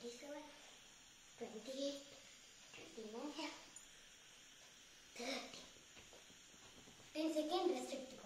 27, 28, 29, 30. In second restricted.